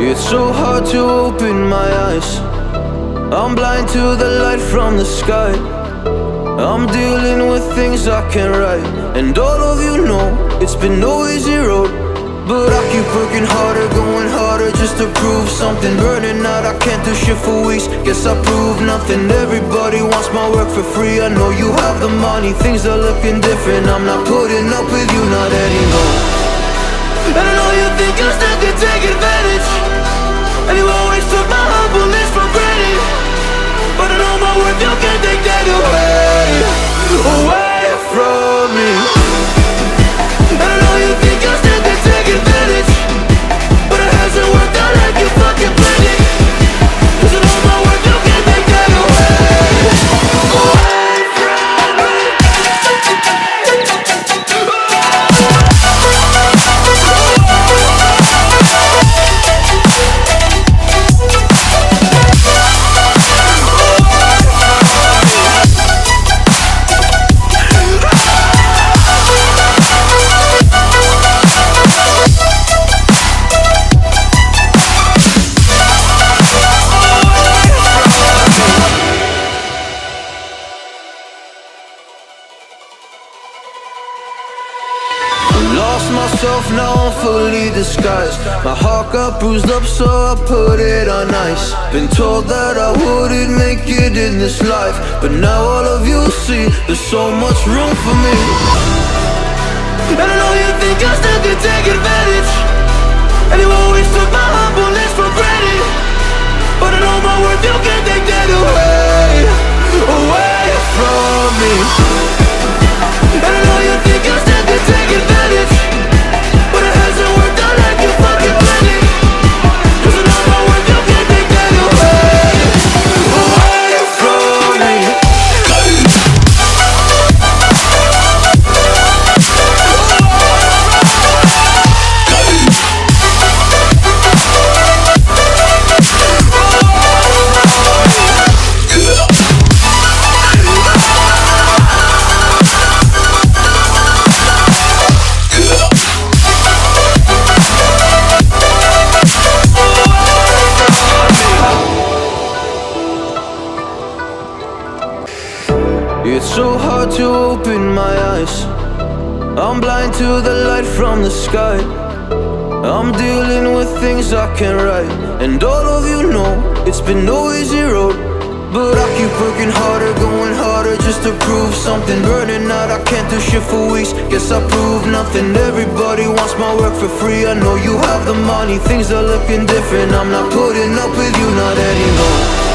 It's so hard to open my eyes. I'm blind to the light from the sky. I'm dealing with things I can't write. And all of you know it's been no easy road. But I keep working harder, going harder just to prove something. Burning out, I can't do shit for weeks. Guess I prove nothing. Everybody wants my work for free. I know you have the money, things are looking different. I'm not putting up with you, not Lost myself, now I'm fully disguised. My heart got bruised up, so I put it on ice. Been told that I wouldn't make it in this life But now all of you see, there's so much room for me. And I know you think you still can take advantage. And so hard to open my eyes. I'm blind to the light from the sky. I'm dealing with things I can't write. And all of you know it's been no easy road. But I keep working harder, going harder just to prove something. Burning out, I can't do shit for weeks. Guess I prove nothing. Everybody wants my work for free. I know you have the money, things are looking different. I'm not putting up with you, not anymore.